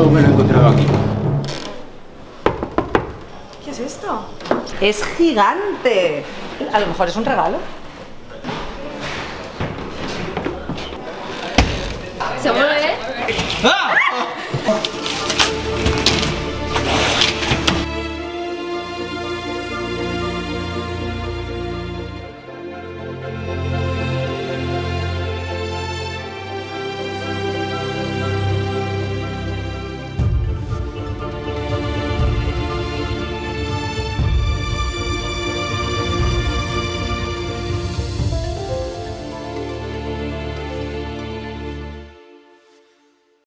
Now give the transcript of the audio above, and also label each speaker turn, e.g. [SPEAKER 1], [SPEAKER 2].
[SPEAKER 1] esto me lo he encontrado aquí.
[SPEAKER 2] ¿Qué es esto?
[SPEAKER 3] Es gigante. A lo mejor es un regalo.
[SPEAKER 4] Se mueve.
[SPEAKER 1] ¡Ah!